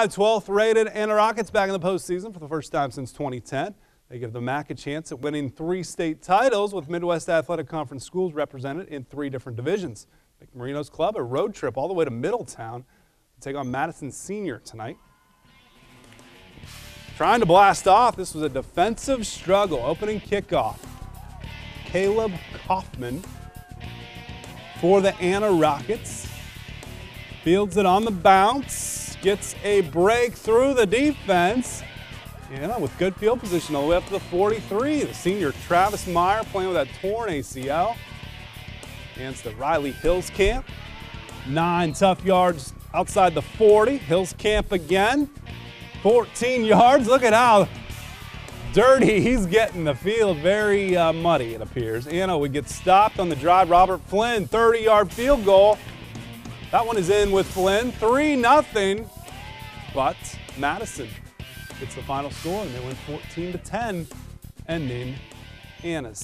12th rated Anna Rockets back in the postseason for the first time since 2010. They give the MAC a chance at winning three state titles with Midwest Athletic Conference schools represented in three different divisions. Make Marino's club a road trip all the way to Middletown to take on Madison Senior tonight. Trying to blast off, this was a defensive struggle. Opening kickoff. Caleb Kaufman for the Anna Rockets. Fields it on the bounce. Gets a break through the defense. And with good field position all the way up to the 43. The senior Travis Meyer playing with that torn ACL. Against the Riley Hills camp. Nine tough yards outside the 40. Hills camp again. 14 yards. Look at how dirty he's getting the field. Very uh, muddy, it appears. Anna would get stopped on the drive. Robert Flynn, 30 yard field goal. That one is in with Flynn. 3 0. But Madison gets the final score and they win 14 to 10, ending Anna's